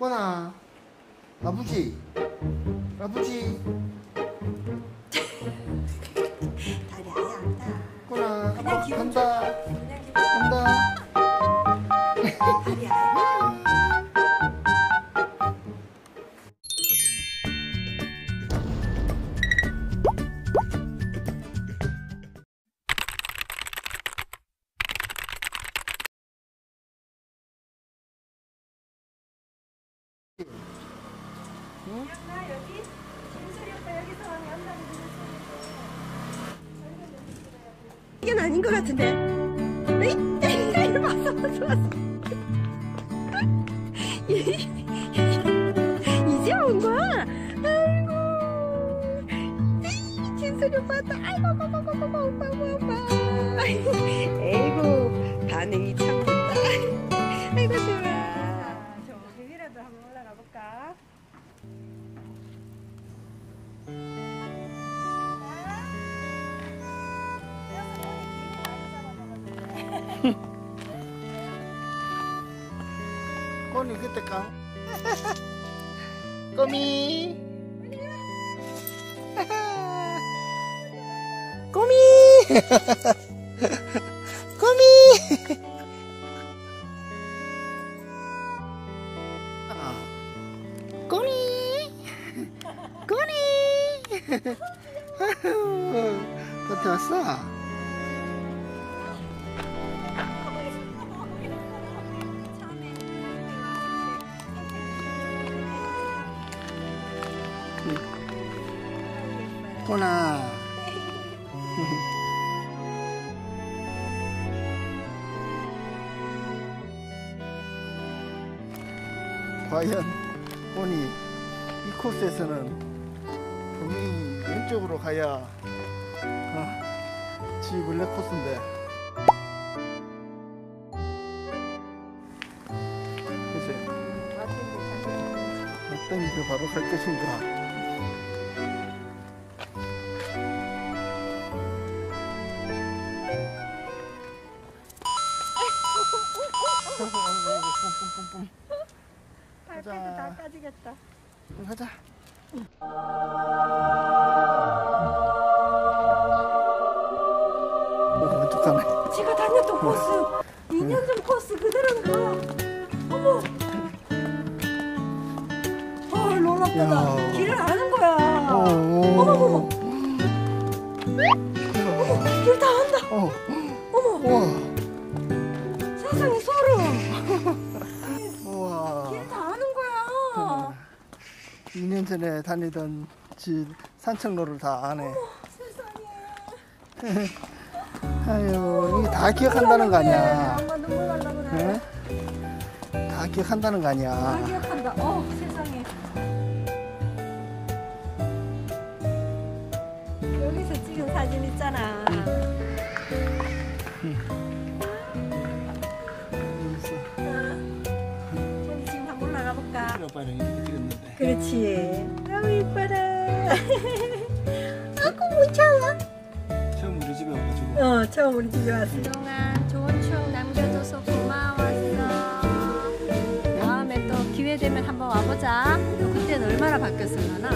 꼬나. 아버지. 아버지. 다리 아예 안 다. 기분 간다 나 여기 김소리 오빠 여기서 연락이 이건 아닌 것 같은데. 에이. 이제 온 거야? 아이고. 에이, 진솔이 오빠 왔다. 아이고, 오빠, 오빠, 오빠, 오빠, 오빠, 오빠. 아이고, 반응이 참 좋다. 아이고, 좋아. 저 위라도 한번 올라가 볼까? 꼬니 그때 까꼬 곁에 왔어? 꼬나. 과연 꼬니 이 코스에서는 분명히 왼쪽으로 가야 어, 지블랙 코스인데. 글쎄 어떤 길을 바로 갈 것인가? 발패도 다 까지겠다. 가자 코스. 2년 전 코스 그대로 가. 어머. 헐 야. 놀랍다. 길을 아는 거야. 어, 어머머머. 어, 길다 안다. 어, 어머. 우와, 세상에 소름. 우와. 길다 아는 거야. 2년 전에 다니던 집 산책로를 다 아네. 세상에 아유, 이게 다 기억한다는 거 아니야. 엄마 눈물 날라 그래 응? 다 기억한다는 거 다 아니야. 기억한다 어 세상에 여기서 찍은 사진 있잖아 여기서 우리 지금 한번 올라가 볼까 우리 오빠랑 이렇게 찍었는데. 그렇지. 너무 이뻐라. 아구 무서워. 처음 우리 집에 와가지고. 어, 처음 우리 집에 왔어. 그동안 좋은 추억 남겨줘서 고마웠어. 다음에 또 기회 되면 한번 와보자. 그때는 얼마나 바뀌었을라나?